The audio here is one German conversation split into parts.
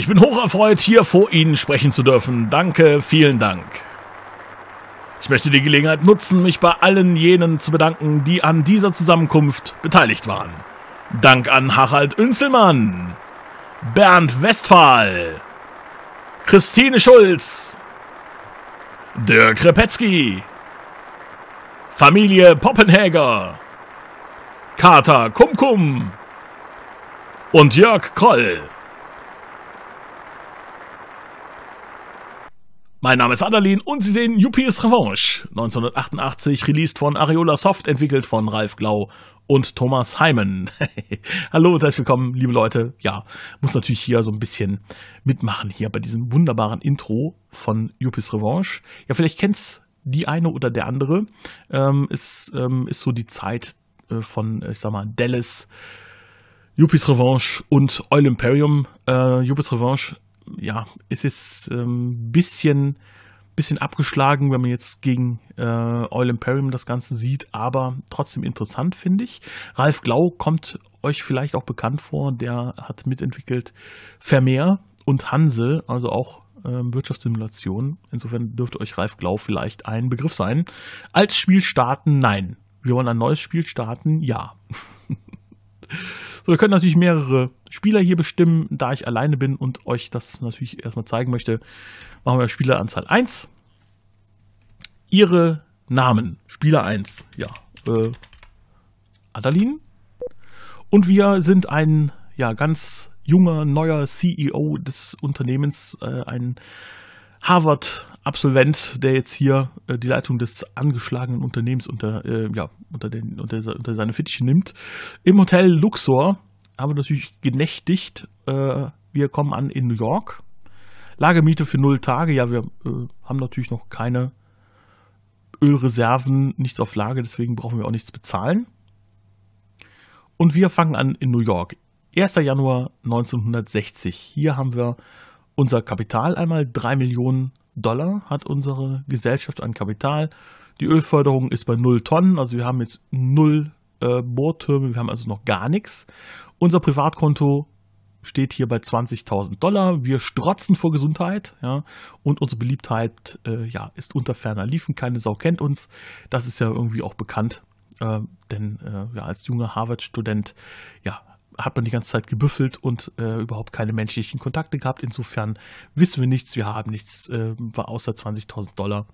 Ich bin hocherfreut, hier vor Ihnen sprechen zu dürfen. Danke, vielen Dank. Ich möchte die Gelegenheit nutzen, mich bei allen jenen zu bedanken, die an dieser Zusammenkunft beteiligt waren. Dank an Harald Unzelmann, Bernd Westphal, Christine Schulz, Dirk Repetzky, Familie Poppenhäger, Kater Kumkum und Jörg Kroll. Mein Name ist Adalin und Sie sehen Yuppies Revanche. 1988, released von Areola Soft, entwickelt von Ralf Glau und Thomas Heimen. Hallo und herzlich willkommen, liebe Leute. Ja, muss natürlich hier so ein bisschen mitmachen hier bei diesem wunderbaren Intro von Yuppies Revanche. Ja, vielleicht kennt's die eine oder der andere. Ähm, ist, ähm, ist so die Zeit äh, von, ich sag mal, Dallas, Yuppies Revanche und Oil Imperium. Äh, Yuppies Revanche ja, es ist ein ähm, bisschen, bisschen abgeschlagen, wenn man jetzt gegen äh, Oil Imperium das Ganze sieht, aber trotzdem interessant, finde ich. Ralf Glau kommt euch vielleicht auch bekannt vor, der hat mitentwickelt Vermeer und Hanse, also auch ähm, Wirtschaftssimulation. Insofern dürfte euch Ralf Glau vielleicht ein Begriff sein. Als Spiel starten, nein. Wir wollen ein neues Spiel starten, ja. So, wir können natürlich mehrere Spieler hier bestimmen. Da ich alleine bin und euch das natürlich erstmal zeigen möchte, machen wir Spieleranzahl 1. Ihre Namen. Spieler 1. Ja. Äh, Adalin. Und wir sind ein ja, ganz junger, neuer CEO des Unternehmens, äh, ein Harvard-Absolvent, der jetzt hier äh, die Leitung des angeschlagenen Unternehmens unter, äh, ja, unter, den, unter, unter seine Fittiche nimmt. Im Hotel Luxor haben wir natürlich genächtigt. Äh, wir kommen an in New York. Lagermiete für null Tage. Ja, wir äh, haben natürlich noch keine Ölreserven, nichts auf Lage, deswegen brauchen wir auch nichts bezahlen. Und wir fangen an in New York. 1. Januar 1960. Hier haben wir unser Kapital einmal 3 Millionen Dollar hat unsere Gesellschaft an Kapital. Die Ölförderung ist bei 0 Tonnen, also wir haben jetzt 0 äh, Bohrtürme, wir haben also noch gar nichts. Unser Privatkonto steht hier bei 20.000 Dollar. Wir strotzen vor Gesundheit, ja, und unsere Beliebtheit, äh, ja, ist unter ferner Liefen. Keine Sau kennt uns. Das ist ja irgendwie auch bekannt, äh, denn äh, ja, als junger Harvard-Student, ja, hat man die ganze Zeit gebüffelt und äh, überhaupt keine menschlichen Kontakte gehabt. Insofern wissen wir nichts, wir haben nichts äh, außer 20.000 Dollar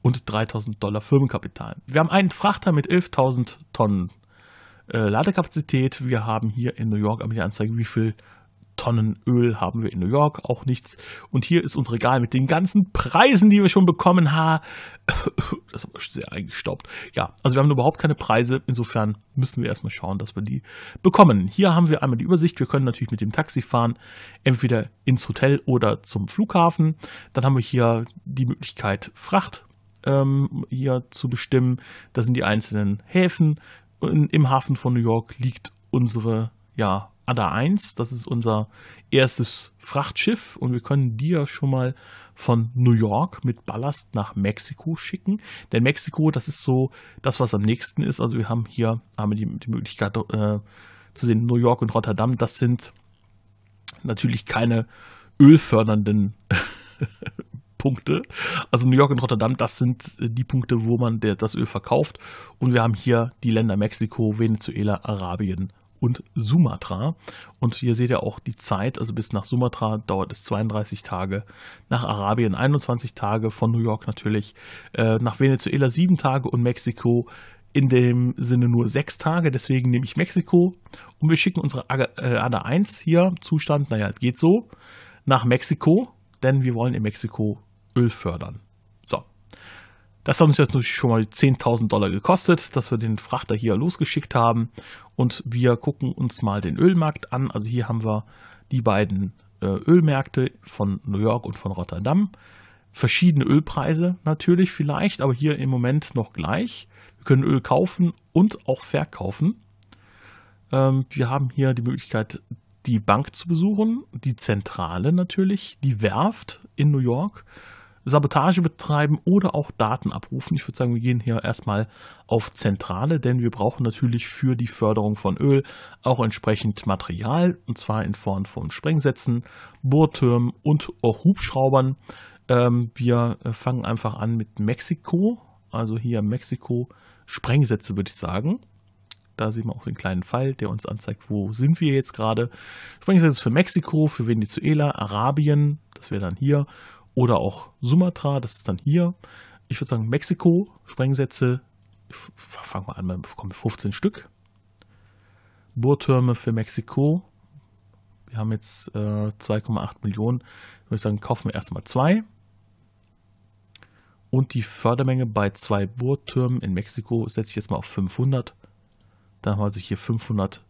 und 3.000 Dollar Firmenkapital. Wir haben einen Frachter mit 11.000 Tonnen äh, Ladekapazität. Wir haben hier in New York aber die Anzeige, wie viel Tonnen Öl haben wir in New York, auch nichts. Und hier ist unser Regal mit den ganzen Preisen, die wir schon bekommen haben. Das ist sehr eingestaubt. Ja, also wir haben überhaupt keine Preise. Insofern müssen wir erstmal schauen, dass wir die bekommen. Hier haben wir einmal die Übersicht. Wir können natürlich mit dem Taxi fahren, entweder ins Hotel oder zum Flughafen. Dann haben wir hier die Möglichkeit, Fracht ähm, hier zu bestimmen. Das sind die einzelnen Häfen. Im Hafen von New York liegt unsere ja, ADA 1, das ist unser erstes Frachtschiff und wir können die ja schon mal von New York mit Ballast nach Mexiko schicken. Denn Mexiko, das ist so das, was am nächsten ist. Also wir haben hier haben wir die, die Möglichkeit äh, zu sehen, New York und Rotterdam, das sind natürlich keine ölfördernden Punkte. Also New York und Rotterdam, das sind die Punkte, wo man der, das Öl verkauft. Und wir haben hier die Länder Mexiko, Venezuela, Arabien und Sumatra. Und hier seht ihr auch die Zeit, also bis nach Sumatra dauert es 32 Tage, nach Arabien 21 Tage, von New York natürlich, äh, nach Venezuela 7 Tage und Mexiko in dem Sinne nur 6 Tage. Deswegen nehme ich Mexiko und wir schicken unsere ADA 1 hier, Zustand, naja, geht so, nach Mexiko, denn wir wollen in Mexiko Öl fördern. Das hat uns jetzt natürlich schon mal 10.000 Dollar gekostet, dass wir den Frachter hier losgeschickt haben. Und wir gucken uns mal den Ölmarkt an. Also hier haben wir die beiden äh, Ölmärkte von New York und von Rotterdam. Verschiedene Ölpreise natürlich vielleicht, aber hier im Moment noch gleich. Wir können Öl kaufen und auch verkaufen. Ähm, wir haben hier die Möglichkeit, die Bank zu besuchen, die Zentrale natürlich, die Werft in New York Sabotage betreiben oder auch Daten abrufen. Ich würde sagen, wir gehen hier erstmal auf Zentrale, denn wir brauchen natürlich für die Förderung von Öl auch entsprechend Material, und zwar in Form von Sprengsätzen, Bohrtürmen und auch Hubschraubern. Ähm, wir fangen einfach an mit Mexiko, also hier Mexiko Sprengsätze, würde ich sagen. Da sehen wir auch den kleinen Pfeil, der uns anzeigt, wo sind wir jetzt gerade. Sprengsätze für Mexiko, für Venezuela, Arabien, das wäre dann hier oder auch Sumatra, das ist dann hier. Ich würde sagen Mexiko, Sprengsätze, fangen wir an, wir bekommen 15 Stück. Bohrtürme für Mexiko. Wir haben jetzt äh, 2,8 Millionen. Ich würde sagen, kaufen wir erstmal zwei. Und die Fördermenge bei zwei Bohrtürmen in Mexiko setze ich jetzt mal auf 500. Dann haben wir also hier 500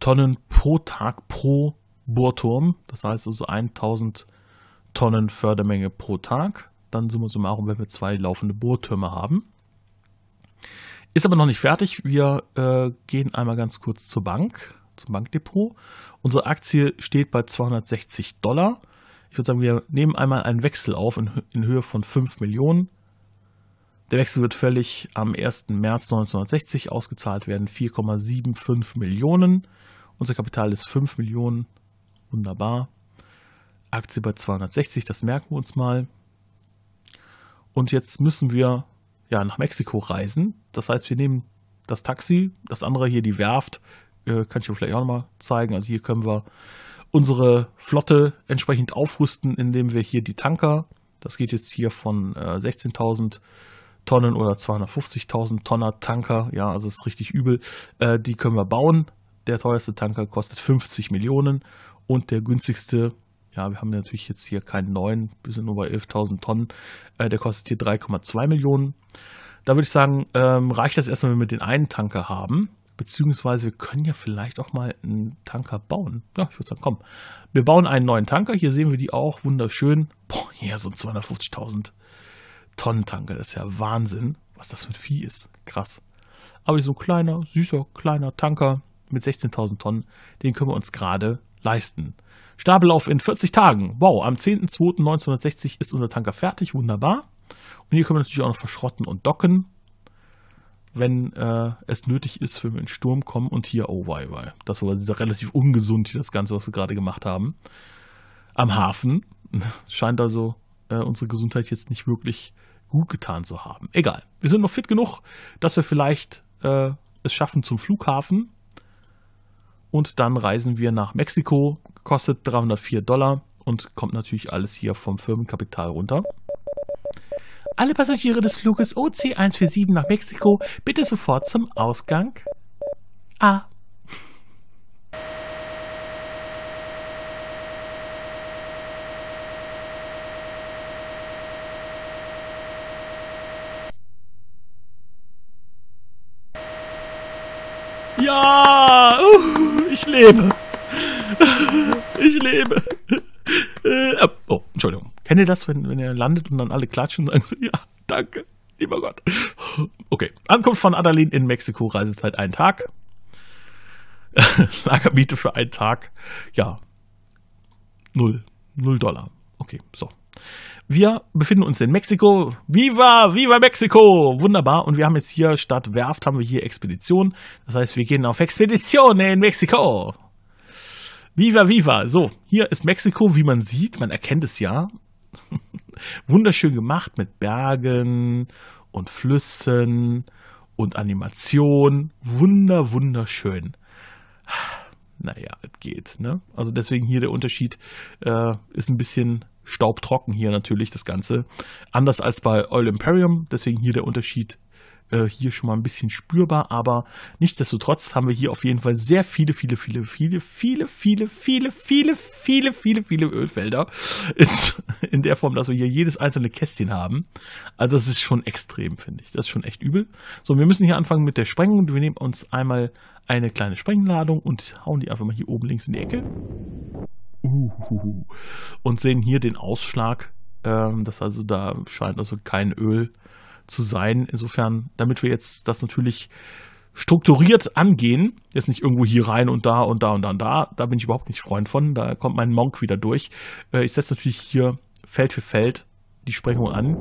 Tonnen pro Tag pro Bohrturm. Das heißt also 1000 Tonnen Fördermenge pro Tag. Dann summa summarum, wenn wir zwei laufende Bohrtürme haben. Ist aber noch nicht fertig. Wir äh, gehen einmal ganz kurz zur Bank, zum Bankdepot. Unsere Aktie steht bei 260 Dollar. Ich würde sagen, wir nehmen einmal einen Wechsel auf in, in Höhe von 5 Millionen. Der Wechsel wird fällig am 1. März 1960 ausgezahlt werden. 4,75 Millionen. Unser Kapital ist 5 Millionen. Wunderbar. Aktie bei 260, das merken wir uns mal. Und jetzt müssen wir ja nach Mexiko reisen. Das heißt, wir nehmen das Taxi, das andere hier die Werft, äh, kann ich euch vielleicht auch nochmal zeigen. Also hier können wir unsere Flotte entsprechend aufrüsten, indem wir hier die Tanker, das geht jetzt hier von äh, 16.000 Tonnen oder 250.000 Tonner Tanker, ja, also ist richtig übel, äh, die können wir bauen. Der teuerste Tanker kostet 50 Millionen und der günstigste ja, wir haben natürlich jetzt hier keinen neuen, wir sind nur bei 11.000 Tonnen. Äh, der kostet hier 3,2 Millionen. Da würde ich sagen, ähm, reicht das erstmal, wenn wir den einen Tanker haben. Beziehungsweise wir können ja vielleicht auch mal einen Tanker bauen. Ja, ich würde sagen, komm. Wir bauen einen neuen Tanker. Hier sehen wir die auch wunderschön. Boah, hier so ein 250.000 Tonnen Tanker. Das ist ja Wahnsinn, was das für ein Vieh ist. Krass. Aber so ein kleiner, süßer, kleiner Tanker mit 16.000 Tonnen, den können wir uns gerade leisten. Stabellauf in 40 Tagen. Wow, am 10.02.1960 ist unser Tanker fertig. Wunderbar. Und hier können wir natürlich auch noch verschrotten und docken, wenn äh, es nötig ist, wenn wir in Sturm kommen. Und hier, oh wei, wei. Das war relativ ungesund, hier das Ganze, was wir gerade gemacht haben. Am Hafen scheint also äh, unsere Gesundheit jetzt nicht wirklich gut getan zu haben. Egal. Wir sind noch fit genug, dass wir vielleicht äh, es schaffen zum Flughafen und dann reisen wir nach Mexiko, kostet 304 Dollar und kommt natürlich alles hier vom Firmenkapital runter. Alle Passagiere des Fluges OC147 nach Mexiko bitte sofort zum Ausgang A. Ja! Uh ich lebe. Ich lebe. Äh, oh, Entschuldigung. Kennt ihr das, wenn, wenn ihr landet und dann alle klatschen und sagen so, ja, danke, lieber Gott. Okay, Ankunft von Adalin in Mexiko, Reisezeit ein Tag. Lagermiete für einen Tag, ja, null, null Dollar. Okay, so. Wir befinden uns in Mexiko. Viva, viva Mexiko! Wunderbar. Und wir haben jetzt hier statt Werft haben wir hier Expedition. Das heißt, wir gehen auf Expedition in Mexiko. Viva, viva. So, hier ist Mexiko, wie man sieht. Man erkennt es ja. Wunderschön gemacht mit Bergen und Flüssen und Animation. Wunder, wunderschön. Naja, es geht. Ne? Also deswegen hier der Unterschied äh, ist ein bisschen staubtrocken hier natürlich das Ganze. Anders als bei Oil Imperium, deswegen hier der Unterschied äh, hier schon mal ein bisschen spürbar, aber nichtsdestotrotz haben wir hier auf jeden Fall sehr viele, viele, viele, viele, viele, viele, viele, viele, viele, viele, viele Ölfelder in der Form, dass wir hier jedes einzelne Kästchen haben. Also das ist schon extrem, finde ich. Das ist schon echt übel. So, wir müssen hier anfangen mit der Sprengung. Wir nehmen uns einmal eine kleine Sprengladung und hauen die einfach mal hier oben links in die Ecke. Uh, und sehen hier den Ausschlag. Ähm, das also da scheint also kein Öl zu sein. Insofern, damit wir jetzt das natürlich strukturiert angehen, jetzt nicht irgendwo hier rein und da und da und dann da, da bin ich überhaupt nicht Freund von. Da kommt mein Monk wieder durch. Äh, ich setze natürlich hier Feld für Feld die Sprengung an.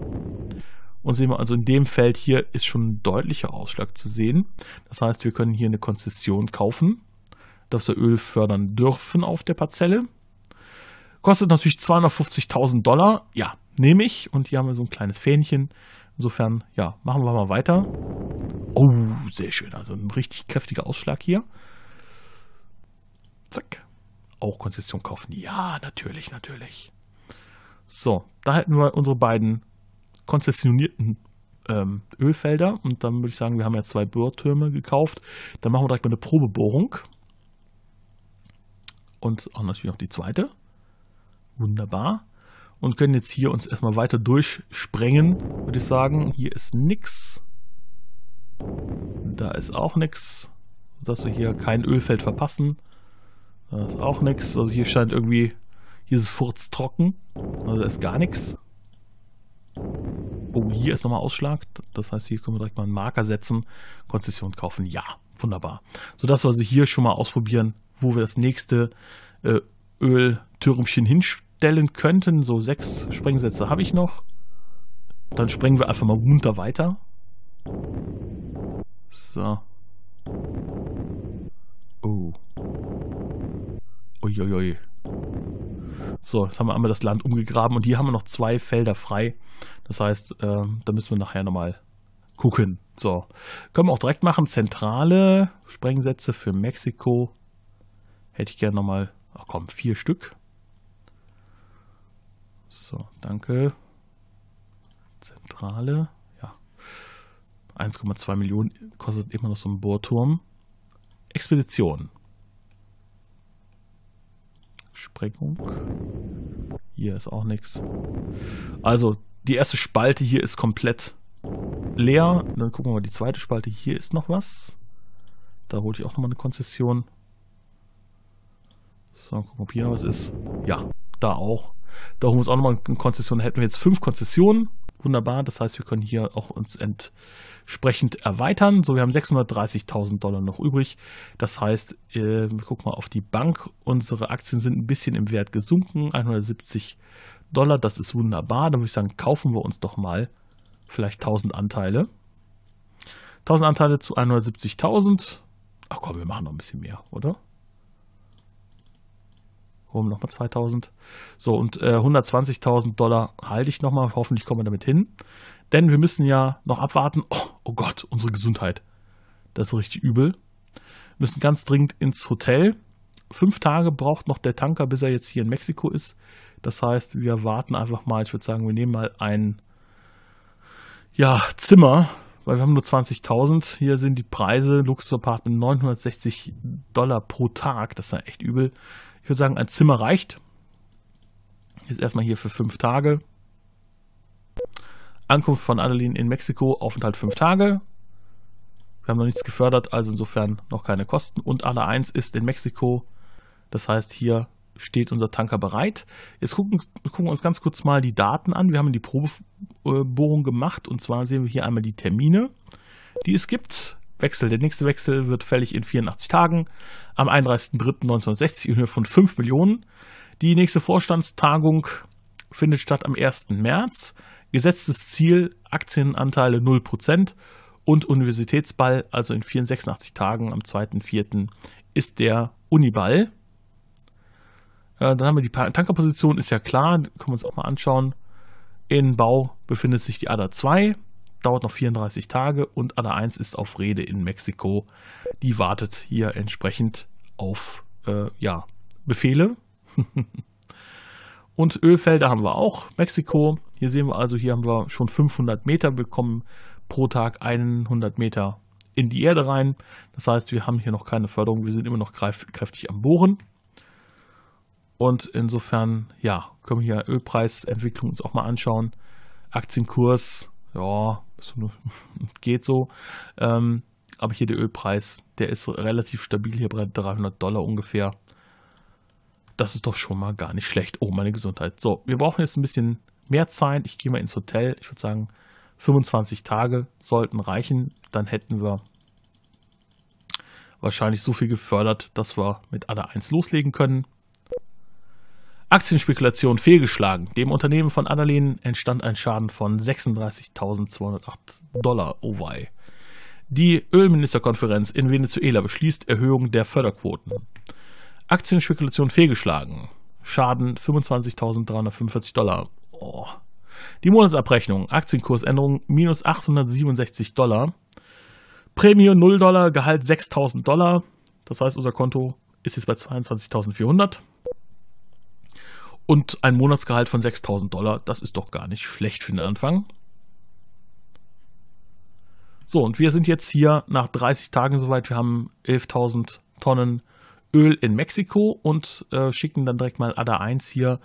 Und sehen wir also in dem Feld hier ist schon ein deutlicher Ausschlag zu sehen. Das heißt, wir können hier eine Konzession kaufen, dass wir Öl fördern dürfen auf der Parzelle. Kostet natürlich 250.000 Dollar. Ja, nehme ich. Und hier haben wir so ein kleines Fähnchen. Insofern, ja, machen wir mal weiter. Oh, sehr schön. Also ein richtig kräftiger Ausschlag hier. Zack. Auch Konzession kaufen. Ja, natürlich, natürlich. So, da hätten wir unsere beiden konzessionierten ähm, Ölfelder. Und dann würde ich sagen, wir haben ja zwei Bohrtürme gekauft. Dann machen wir direkt mal eine Probebohrung. Und auch natürlich noch die zweite. Wunderbar. Und können jetzt hier uns erstmal weiter durchsprengen, würde ich sagen. Hier ist nichts. Da ist auch nichts. Dass wir hier kein Ölfeld verpassen. Da ist auch nichts. Also hier scheint irgendwie, hier ist es furztrocken. Also da ist gar nichts. Oh, hier ist nochmal Ausschlag. Das heißt, hier können wir direkt mal einen Marker setzen. Konzession kaufen. Ja, wunderbar. Sodass wir also hier schon mal ausprobieren, wo wir das nächste äh, Öltürmchen hinstellen könnten. So sechs Sprengsätze habe ich noch. Dann sprengen wir einfach mal munter weiter. So. Oh. Uiuiui. So, jetzt haben wir einmal das Land umgegraben und hier haben wir noch zwei Felder frei. Das heißt, äh, da müssen wir nachher nochmal gucken. So, können wir auch direkt machen. Zentrale Sprengsätze für Mexiko. Hätte ich gerne nochmal, ach komm, vier Stück. So, danke. Zentrale, ja. 1,2 Millionen kostet immer noch so ein Bohrturm. Expedition. Sprengung. Hier ist auch nichts. Also, die erste Spalte hier ist komplett leer. Dann gucken wir mal die zweite Spalte. Hier ist noch was. Da hole ich auch nochmal eine Konzession. So, gucken, ob hier noch was ist. Ja, da auch. Da wir uns auch nochmal eine Konzession. Da hätten wir jetzt fünf Konzessionen. Wunderbar. Das heißt, wir können hier auch uns entsprechend erweitern. So, wir haben 630.000 Dollar noch übrig. Das heißt, äh, wir gucken mal auf die Bank. Unsere Aktien sind ein bisschen im Wert gesunken. 170 Dollar. Das ist wunderbar. Dann würde ich sagen, kaufen wir uns doch mal vielleicht 1000 Anteile. 1000 Anteile zu 170.000. Ach komm, wir machen noch ein bisschen mehr, oder? Wir nochmal 2000. So, und äh, 120.000 Dollar halte ich nochmal. Hoffentlich kommen wir damit hin. Denn wir müssen ja noch abwarten. Oh, oh Gott, unsere Gesundheit. Das ist richtig übel. Wir müssen ganz dringend ins Hotel. Fünf Tage braucht noch der Tanker, bis er jetzt hier in Mexiko ist. Das heißt, wir warten einfach mal. Ich würde sagen, wir nehmen mal ein ja, Zimmer, weil wir haben nur 20.000. Hier sind die Preise. Luxus-Apartment 960 Dollar pro Tag. Das ist ja echt übel. Ich würde sagen, ein Zimmer reicht. Ist erstmal hier für fünf Tage. Ankunft von Adeline in Mexiko, Aufenthalt fünf Tage. Wir haben noch nichts gefördert, also insofern noch keine Kosten. Und Alle 1 ist in Mexiko. Das heißt, hier steht unser Tanker bereit. Jetzt gucken, gucken wir uns ganz kurz mal die Daten an. Wir haben die Probebohrung gemacht und zwar sehen wir hier einmal die Termine, die es gibt. Wechsel. Der nächste Wechsel wird fällig in 84 Tagen am 31.03.1960 in Höhe von 5 Millionen. Die nächste Vorstandstagung findet statt am 1. März. Gesetztes Ziel Aktienanteile 0% und Universitätsball, also in 84 Tagen am 2.04. ist der Uniball. Äh, dann haben wir die Tankerposition, ist ja klar, können wir uns auch mal anschauen. In Bau befindet sich die ADA 2 dauert noch 34 Tage und ADA 1 ist auf Rede in Mexiko. Die wartet hier entsprechend auf äh, ja, Befehle. und Ölfelder haben wir auch. Mexiko, hier sehen wir also, hier haben wir schon 500 Meter bekommen pro Tag 100 Meter in die Erde rein. Das heißt, wir haben hier noch keine Förderung, wir sind immer noch kräftig am Bohren. Und insofern, ja, können wir hier Ölpreisentwicklung uns auch mal anschauen. Aktienkurs ja, geht so. Ähm, aber hier der Ölpreis, der ist relativ stabil hier bei 300 Dollar ungefähr. Das ist doch schon mal gar nicht schlecht. Oh, meine Gesundheit. So, wir brauchen jetzt ein bisschen mehr Zeit. Ich gehe mal ins Hotel. Ich würde sagen, 25 Tage sollten reichen. Dann hätten wir wahrscheinlich so viel gefördert, dass wir mit ADA 1 loslegen können. Aktienspekulation fehlgeschlagen. Dem Unternehmen von Annalene entstand ein Schaden von 36.208 Dollar. Oh wei. Die Ölministerkonferenz in Venezuela beschließt Erhöhung der Förderquoten. Aktienspekulation fehlgeschlagen. Schaden 25.345 Dollar. Oh. Die Monatsabrechnung. Aktienkursänderung minus 867 Dollar. Prämie 0 Dollar, Gehalt 6.000 Dollar. Das heißt, unser Konto ist jetzt bei 22.400 und ein Monatsgehalt von 6000 Dollar. Das ist doch gar nicht schlecht für den Anfang. So, und wir sind jetzt hier nach 30 Tagen soweit. Wir haben 11.000 Tonnen Öl in Mexiko und äh, schicken dann direkt mal ADA 1 hier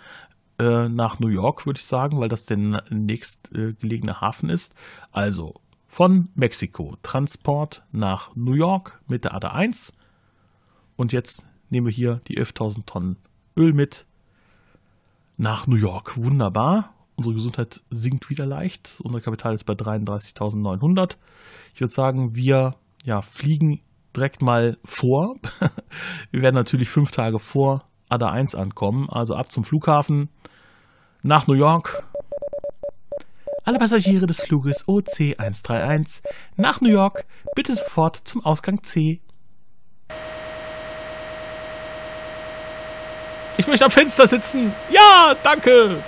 äh, nach New York, würde ich sagen, weil das der nächstgelegene äh, Hafen ist. Also von Mexiko Transport nach New York mit der ADA 1. Und jetzt nehmen wir hier die 11.000 Tonnen Öl mit nach New York. Wunderbar. Unsere Gesundheit sinkt wieder leicht. Unser Kapital ist bei 33.900. Ich würde sagen, wir ja, fliegen direkt mal vor. wir werden natürlich fünf Tage vor ADA 1 ankommen. Also ab zum Flughafen nach New York. Alle Passagiere des Fluges OC 131 nach New York bitte sofort zum Ausgang C Ich möchte am Fenster sitzen. Ja, danke.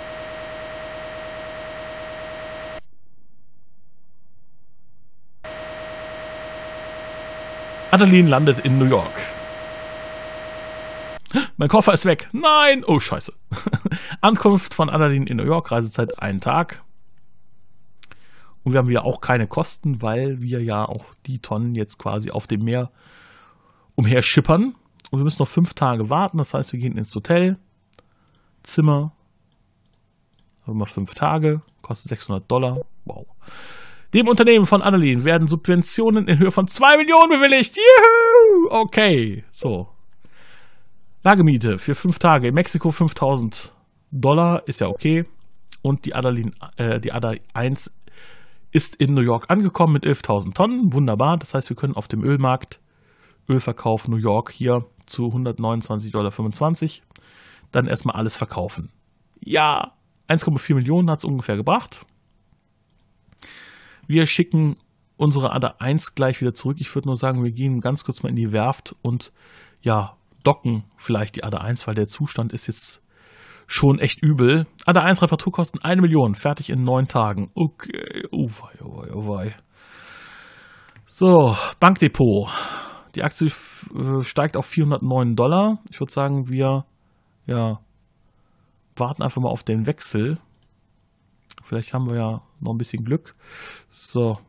Adeline landet in New York. Mein Koffer ist weg. Nein! Oh, scheiße. Ankunft von Adeline in New York, Reisezeit einen Tag. Und wir haben ja auch keine Kosten, weil wir ja auch die Tonnen jetzt quasi auf dem Meer umher schippern. Und wir müssen noch fünf Tage warten. Das heißt, wir gehen ins Hotel. Zimmer. Haben wir fünf Tage. Kostet 600 Dollar. Wow. Dem Unternehmen von Annalene werden Subventionen in Höhe von 2 Millionen bewilligt. Juhu! Okay. So. Lagemiete für fünf Tage. In Mexiko 5000 Dollar. Ist ja okay. Und die Adalin, äh, die Ada 1 ist in New York angekommen mit 11.000 Tonnen. Wunderbar. Das heißt, wir können auf dem Ölmarkt Ölverkauf New York hier zu 129,25 Dollar. Dann erstmal alles verkaufen. Ja, 1,4 Millionen hat es ungefähr gebracht. Wir schicken unsere ADA 1 gleich wieder zurück. Ich würde nur sagen, wir gehen ganz kurz mal in die Werft und ja, docken vielleicht die ADA 1, weil der Zustand ist jetzt schon echt übel. ADA 1 Reparaturkosten 1 Million, fertig in neun Tagen. Okay, oh wei, oh wei, oh wei. So, Bankdepot. Die Aktie äh, steigt auf 409 Dollar. Ich würde sagen, wir ja, warten einfach mal auf den Wechsel. Vielleicht haben wir ja noch ein bisschen Glück. So.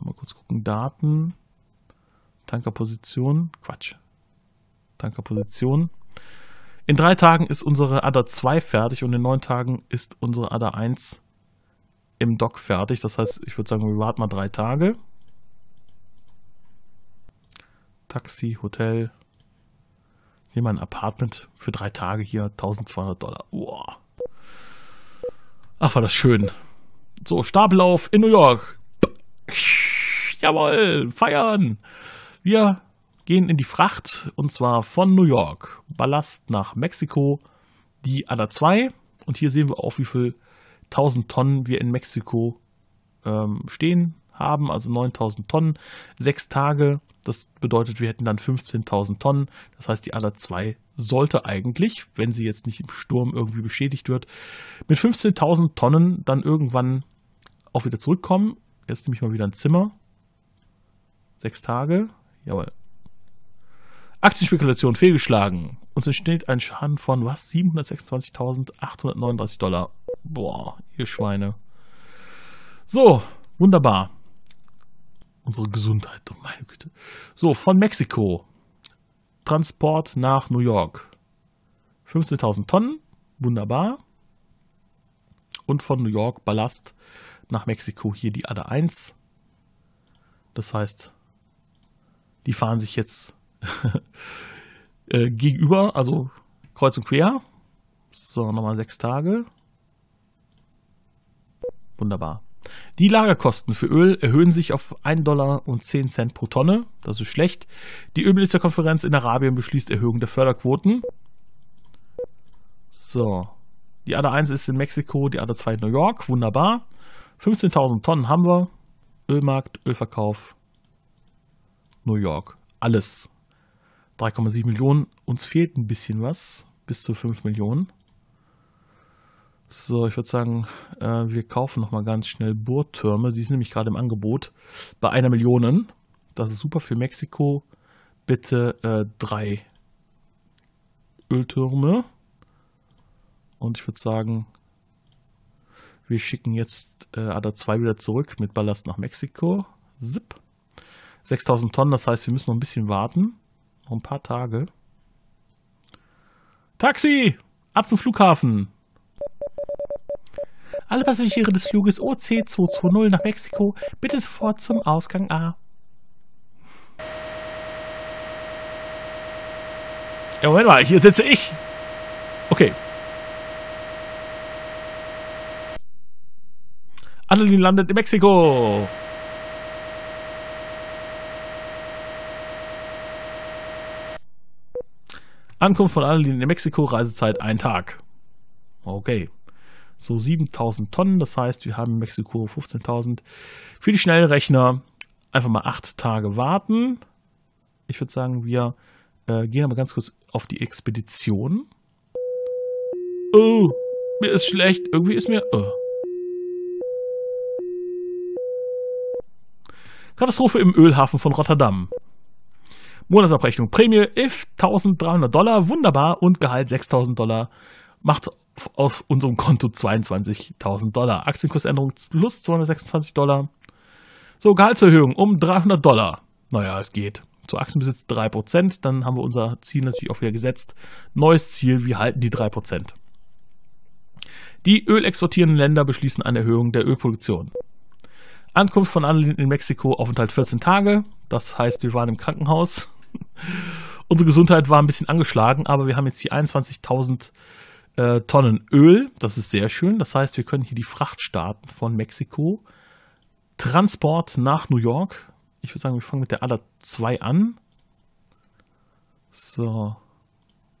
Mal kurz gucken. Daten. Tankerposition. Quatsch. Tankerposition. In drei Tagen ist unsere ADA 2 fertig und in neun Tagen ist unsere ADA 1 im Dock fertig. Das heißt, ich würde sagen, wir warten mal drei Tage. Taxi, Hotel. Hier mal ein Apartment für drei Tage hier, 1200 Dollar. Uah. Ach, war das schön. So, Stapellauf in New York. Jawohl, feiern. Wir gehen in die Fracht und zwar von New York. Ballast nach Mexiko, die ADA 2. Und hier sehen wir auch, wie viel 1000 Tonnen wir in Mexiko ähm, stehen haben, also 9000 Tonnen. Sechs Tage das bedeutet, wir hätten dann 15.000 Tonnen. Das heißt, die ADA 2 sollte eigentlich, wenn sie jetzt nicht im Sturm irgendwie beschädigt wird, mit 15.000 Tonnen dann irgendwann auch wieder zurückkommen. Jetzt nehme ich mal wieder ein Zimmer. Sechs Tage. Jawohl. Aktienspekulation fehlgeschlagen. Uns entsteht ein Schaden von was? 726.839 Dollar. Boah, ihr Schweine. So, wunderbar unsere Gesundheit, oh meine Güte. So, von Mexiko. Transport nach New York. 15.000 Tonnen, wunderbar. Und von New York Ballast nach Mexiko hier die ADA 1. Das heißt, die fahren sich jetzt äh, gegenüber, also kreuz und quer. So, nochmal sechs Tage. Wunderbar. Die Lagerkosten für Öl erhöhen sich auf 1 Dollar und 10 Cent pro Tonne. Das ist schlecht. Die Ölministerkonferenz in Arabien beschließt Erhöhung der Förderquoten. So. Die ADA 1 ist in Mexiko, die ADA 2 in New York. Wunderbar. 15.000 Tonnen haben wir. Ölmarkt, Ölverkauf, New York. Alles. 3,7 Millionen. Uns fehlt ein bisschen was. Bis zu 5 Millionen. So, ich würde sagen, äh, wir kaufen nochmal ganz schnell Bohrtürme. Die sind nämlich gerade im Angebot bei einer Million. Das ist super für Mexiko. Bitte äh, drei Öltürme. Und ich würde sagen, wir schicken jetzt äh, ADA 2 wieder zurück mit Ballast nach Mexiko. Zip. 6000 Tonnen, das heißt, wir müssen noch ein bisschen warten. Noch ein paar Tage. Taxi! Ab zum Flughafen! Alle Passagiere des Fluges OC220 nach Mexiko, bitte sofort zum Ausgang A. Ja, Moment mal, hier sitze ich. Okay. Adeline landet in Mexiko. Ankunft von Adeline in Mexiko, Reisezeit ein Tag. Okay. So 7000 Tonnen, das heißt, wir haben in Mexiko 15.000. Für die Schnellrechner einfach mal acht Tage warten. Ich würde sagen, wir äh, gehen aber ganz kurz auf die Expedition. Oh, mir ist schlecht. Irgendwie ist mir... Oh. Katastrophe im Ölhafen von Rotterdam. Monatsabrechnung. Prämie if 1300 Dollar, wunderbar. Und Gehalt 6000 Dollar. Macht auf unserem Konto 22.000 Dollar. Aktienkursänderung plus 226 Dollar. So, Gehaltserhöhung um 300 Dollar. Naja, es geht. Zu Aktienbesitz 3%. Dann haben wir unser Ziel natürlich auch wieder gesetzt. Neues Ziel, wir halten die 3%. Die ölexportierenden Länder beschließen eine Erhöhung der Ölproduktion. Ankunft von Annelien in Mexiko, Aufenthalt 14 Tage. Das heißt, wir waren im Krankenhaus. Unsere Gesundheit war ein bisschen angeschlagen, aber wir haben jetzt die 21.000 äh, Tonnen Öl. Das ist sehr schön. Das heißt, wir können hier die Fracht starten von Mexiko. Transport nach New York. Ich würde sagen, wir fangen mit der ADA 2 an. So.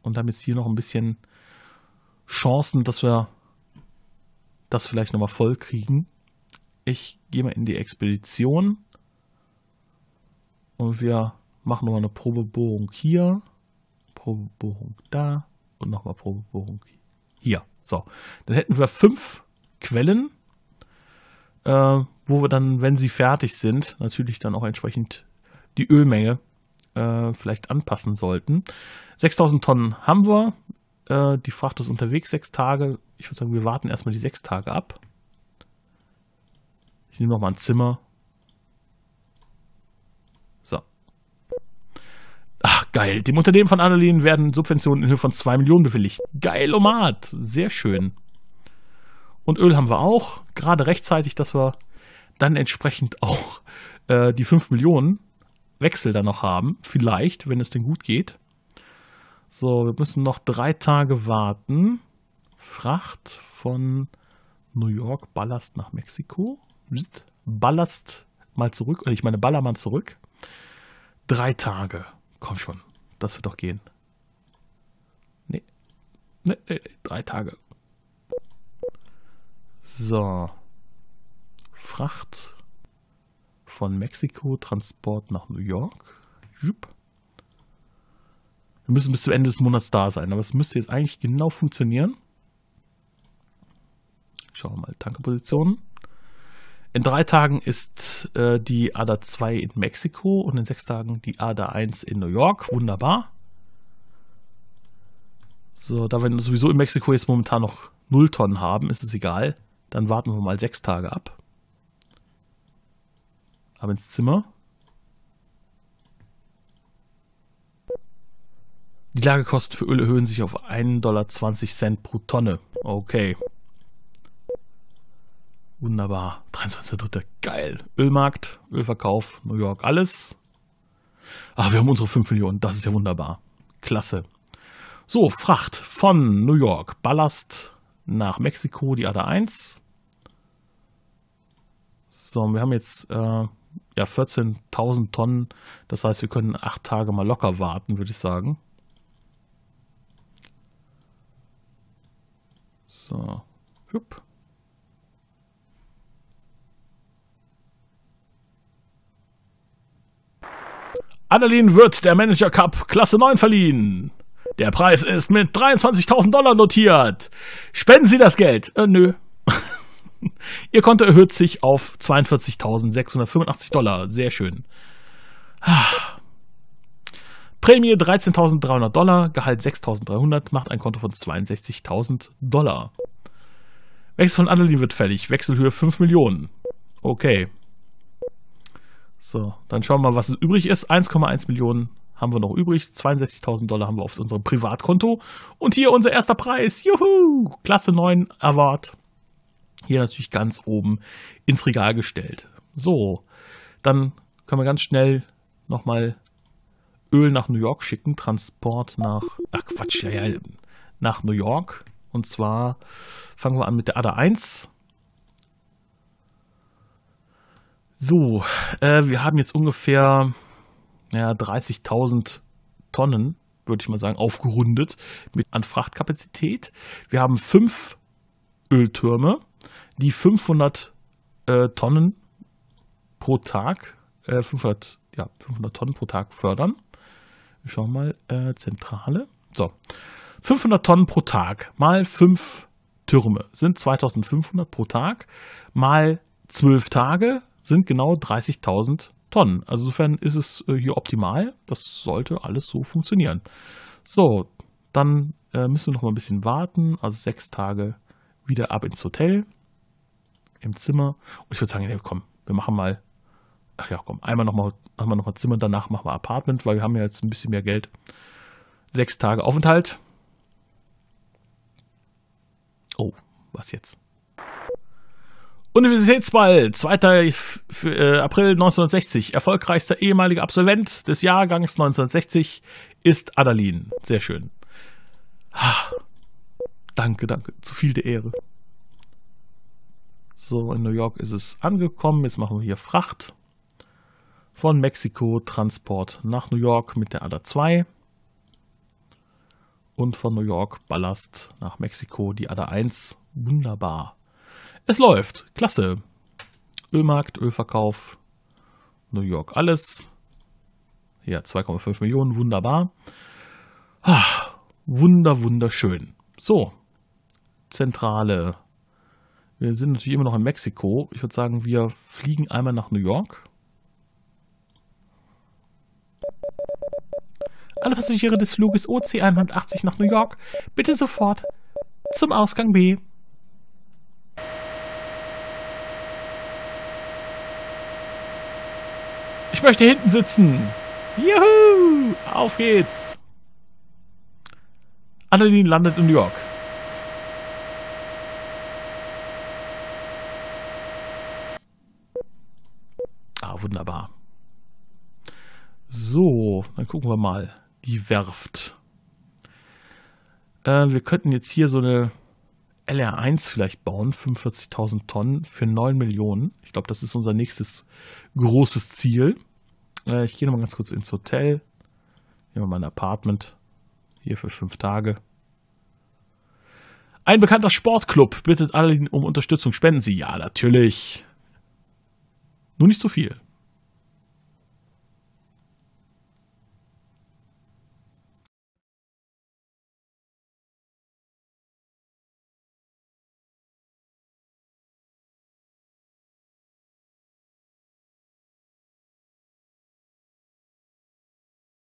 Und haben jetzt hier noch ein bisschen Chancen, dass wir das vielleicht nochmal voll kriegen. Ich gehe mal in die Expedition. Und wir machen nochmal eine Probebohrung hier. Probebohrung da. Und nochmal Probebohrung hier. So. Dann hätten wir fünf Quellen, äh, wo wir dann, wenn sie fertig sind, natürlich dann auch entsprechend die Ölmenge äh, vielleicht anpassen sollten. 6000 Tonnen haben wir. Äh, die Fracht ist unterwegs sechs Tage. Ich würde sagen, wir warten erstmal die sechs Tage ab. Ich nehme nochmal ein Zimmer. Ach, geil. Dem Unternehmen von Annalene werden Subventionen in Höhe von 2 Millionen bewilligt. Geil, Omat. Sehr schön. Und Öl haben wir auch. Gerade rechtzeitig, dass wir dann entsprechend auch äh, die 5 Millionen Wechsel dann noch haben. Vielleicht, wenn es denn gut geht. So, wir müssen noch drei Tage warten. Fracht von New York Ballast nach Mexiko. Ballast mal zurück, oder ich meine Ballermann zurück. Drei Tage. Komm schon, das wird doch gehen. Nee. Nee, nee, nee. drei Tage. So. Fracht von Mexiko, Transport nach New York. Jupp. Wir müssen bis zum Ende des Monats da sein, aber es müsste jetzt eigentlich genau funktionieren. Schauen wir mal, Tankerpositionen. In drei Tagen ist äh, die ADA 2 in Mexiko und in sechs Tagen die ADA 1 in New York. Wunderbar. So, da wir sowieso in Mexiko jetzt momentan noch 0 Tonnen haben, ist es egal. Dann warten wir mal sechs Tage ab. Ab ins Zimmer. Die Lagerkosten für Öl erhöhen sich auf 1,20 Dollar pro Tonne. Okay. Wunderbar. 23.3. Geil. Ölmarkt, Ölverkauf, New York, alles. Ah, wir haben unsere 5 Millionen. Das ist ja wunderbar. Klasse. So, Fracht von New York. Ballast nach Mexiko, die ADA 1. So, wir haben jetzt äh, ja, 14.000 Tonnen. Das heißt, wir können acht Tage mal locker warten, würde ich sagen. So. Hup. Annalene wird der Manager Cup Klasse 9 verliehen. Der Preis ist mit 23.000 Dollar notiert. Spenden Sie das Geld. Äh, nö. Ihr Konto erhöht sich auf 42.685 Dollar. Sehr schön. Prämie 13.300 Dollar, Gehalt 6.300, macht ein Konto von 62.000 Dollar. Wechsel von Adeline wird fällig, Wechselhöhe 5 Millionen. Okay. So, dann schauen wir mal, was übrig ist. 1,1 Millionen haben wir noch übrig. 62.000 Dollar haben wir auf unserem Privatkonto. Und hier unser erster Preis. Juhu! Klasse 9 Award. Hier natürlich ganz oben ins Regal gestellt. So, dann können wir ganz schnell nochmal Öl nach New York schicken. Transport nach, ach Quatsch, ja, ja, nach New York. Und zwar fangen wir an mit der ADA 1. So, äh, wir haben jetzt ungefähr ja, 30.000 Tonnen, würde ich mal sagen, aufgerundet mit an Frachtkapazität. Wir haben fünf Öltürme, die 500 äh, Tonnen pro Tag, äh, 500, ja, 500 Tonnen pro Tag fördern. Wir schauen mal, äh, Zentrale. So, 500 Tonnen pro Tag mal 5 Türme sind 2500 pro Tag mal 12 Tage sind genau 30.000 Tonnen. Also insofern ist es äh, hier optimal. Das sollte alles so funktionieren. So, dann äh, müssen wir noch mal ein bisschen warten. Also sechs Tage wieder ab ins Hotel, im Zimmer. Und ich würde sagen, ja, komm, wir machen mal, ach ja, komm, einmal nochmal machen wir nochmal Zimmer, danach machen wir Apartment, weil wir haben ja jetzt ein bisschen mehr Geld. Sechs Tage Aufenthalt. Oh, was jetzt? Universitätsball, 2. Äh, April 1960. Erfolgreichster ehemaliger Absolvent des Jahrgangs 1960 ist Adalin. Sehr schön. Danke, danke. Zu viel der Ehre. So, in New York ist es angekommen. Jetzt machen wir hier Fracht. Von Mexiko Transport nach New York mit der ADA 2. Und von New York Ballast nach Mexiko die ADA 1. Wunderbar. Es läuft. Klasse. Ölmarkt, Ölverkauf, New York, alles. Ja, 2,5 Millionen, wunderbar. Ach, wunder, wunderschön. So, Zentrale. Wir sind natürlich immer noch in Mexiko. Ich würde sagen, wir fliegen einmal nach New York. Alle Passagiere des Fluges OC 180 nach New York, bitte sofort zum Ausgang B. Ich möchte hinten sitzen. Juhu! Auf geht's. Adeline landet in New York. Ah, wunderbar. So, dann gucken wir mal. Die Werft. Äh, wir könnten jetzt hier so eine LR1 vielleicht bauen, 45.000 Tonnen für 9 Millionen. Ich glaube, das ist unser nächstes großes Ziel. Äh, ich gehe nochmal ganz kurz ins Hotel. Hier haben wir mein Apartment. Hier für fünf Tage. Ein bekannter Sportclub bittet alle um Unterstützung. Spenden Sie. Ja, natürlich. Nur nicht zu viel.